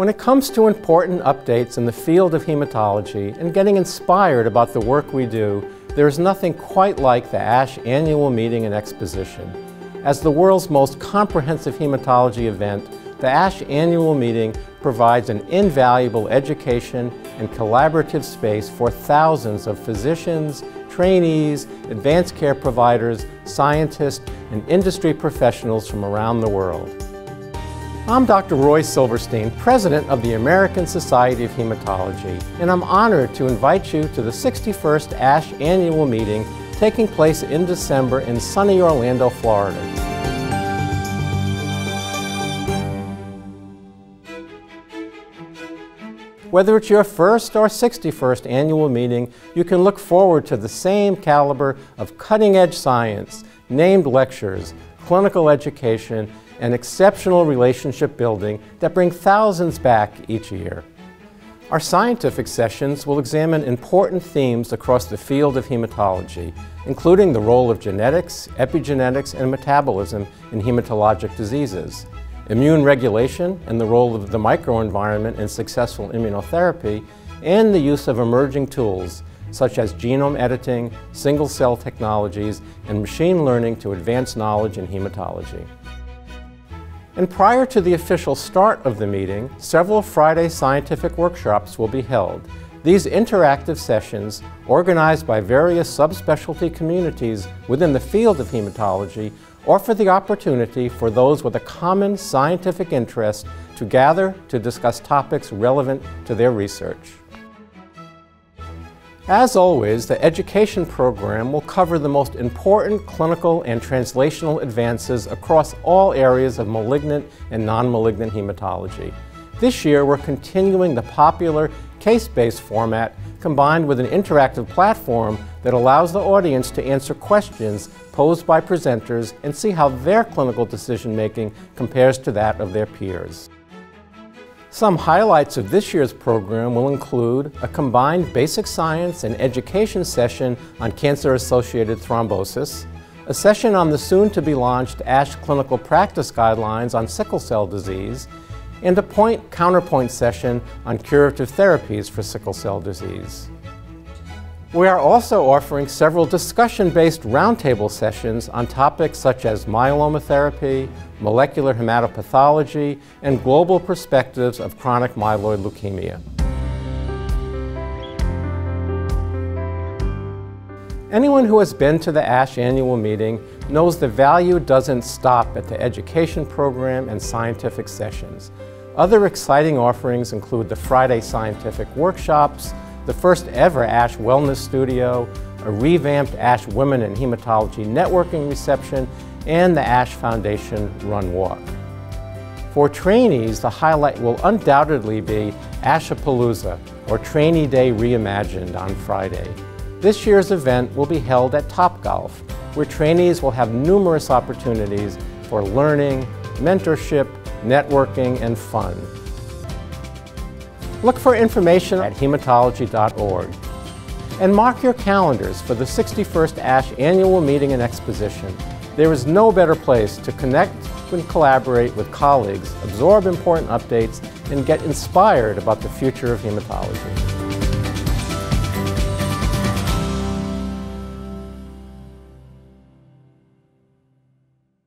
When it comes to important updates in the field of hematology and getting inspired about the work we do, there is nothing quite like the ASH annual meeting and exposition. As the world's most comprehensive hematology event, the ASH annual meeting provides an invaluable education and collaborative space for thousands of physicians, trainees, advanced care providers, scientists, and industry professionals from around the world. I'm Dr. Roy Silverstein, President of the American Society of Hematology, and I'm honored to invite you to the 61st ASH annual meeting taking place in December in sunny Orlando, Florida. Whether it's your first or 61st annual meeting, you can look forward to the same caliber of cutting-edge science, named lectures, clinical education, and exceptional relationship building that bring thousands back each year. Our scientific sessions will examine important themes across the field of hematology, including the role of genetics, epigenetics, and metabolism in hematologic diseases, immune regulation and the role of the microenvironment in successful immunotherapy, and the use of emerging tools such as genome editing, single-cell technologies, and machine learning to advance knowledge in hematology. And prior to the official start of the meeting, several Friday scientific workshops will be held. These interactive sessions, organized by various subspecialty communities within the field of hematology, offer the opportunity for those with a common scientific interest to gather to discuss topics relevant to their research. As always, the education program will cover the most important clinical and translational advances across all areas of malignant and non-malignant hematology. This year, we're continuing the popular case-based format combined with an interactive platform that allows the audience to answer questions posed by presenters and see how their clinical decision-making compares to that of their peers. Some highlights of this year's program will include a combined basic science and education session on cancer-associated thrombosis, a session on the soon-to-be-launched ASH clinical practice guidelines on sickle cell disease, and a point-counterpoint session on curative therapies for sickle cell disease. We are also offering several discussion-based roundtable sessions on topics such as myeloma therapy, molecular hematopathology, and global perspectives of chronic myeloid leukemia. Anyone who has been to the ASH annual meeting knows the value doesn't stop at the education program and scientific sessions. Other exciting offerings include the Friday scientific workshops, the first ever ASH Wellness Studio, a revamped ASH Women in Hematology networking reception, and the ASH Foundation Run Walk. For trainees, the highlight will undoubtedly be Ashapalooza, or Trainee Day Reimagined on Friday. This year's event will be held at Topgolf, where trainees will have numerous opportunities for learning, mentorship, networking, and fun. Look for information at hematology.org. And mark your calendars for the 61st ASH Annual Meeting and Exposition. There is no better place to connect and collaborate with colleagues, absorb important updates, and get inspired about the future of hematology.